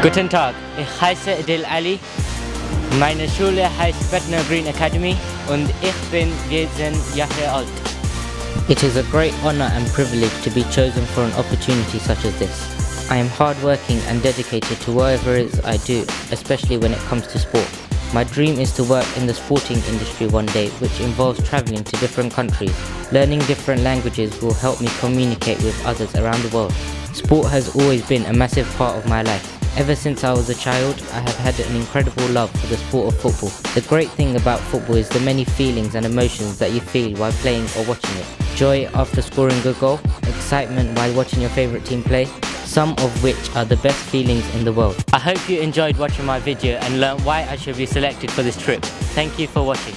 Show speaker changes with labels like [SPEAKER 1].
[SPEAKER 1] Guten Tag, ich heiße Adil Ali. Meine Schule heißt Bethnal Green Academy und ich bin 14 Jahre alt. It is a great honor and privilege to be chosen for an opportunity such as this. I am hardworking and dedicated to whatever it is I do, especially when it comes to sport. My dream is to work in the sporting industry one day, which involves traveling to different countries. Learning different languages will help me communicate with others around the world. Sport has always been a massive part of my life. Ever since I was a child, I have had an incredible love for the sport of football. The great thing about football is the many feelings and emotions that you feel while playing or watching it. Joy after scoring a goal, excitement while watching your favourite team play, some of which are the best feelings in the world. I hope you enjoyed watching my video and learned why I should be selected for this trip. Thank you for watching.